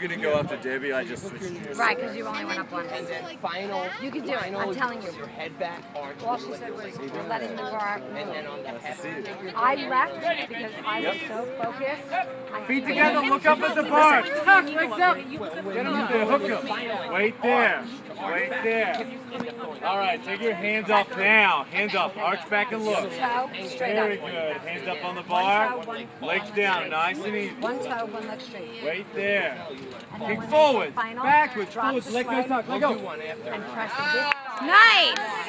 You're gonna go after Debbie. I just switched. you. Right, because you only went up once. And then final. You can do it. I'm telling you. Your head back, arch. All she said was letting the bar And then on the head. I left because I was so focused. Feet together, look up at the bar. Tuck, legs up. Get him there, hook him. Wait there. Wait there. All right, take your hands off now. Hands off. Arch back and look. Very good. Hands up on the bar. One toe, one- Legs down, nice and easy. One toe, one leg straight. Wait there. Kick forward, final, backwards, drop forwards, let go, let go. do one after. And press. Ah! Nice!